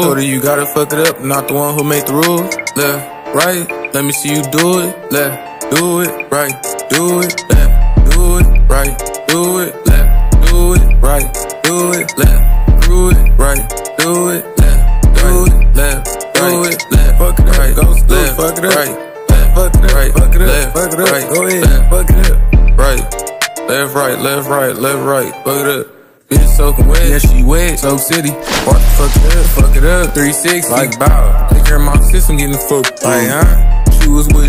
Told her you gotta fuck it up, not the one who made the rules. Left, right, let me see you do it. Left, do it, right, do it, left, do it, right, do it, left, do it, right, do it, left, do it, right, do it, left, do it, left, do it, left, fuck it right, go left, fuck it up, right, left, fuck it up, right, fuck it up, fuck it up, right, go ahead, fuck it up, right, left, right, left, right, left, right, fuck it up. Bitch soaking wet, yeah she wet, Soak City. Watch the fuck it up, fuck it up, 360. Like bow, take care of my system, getting the fuck. Like, huh? She was with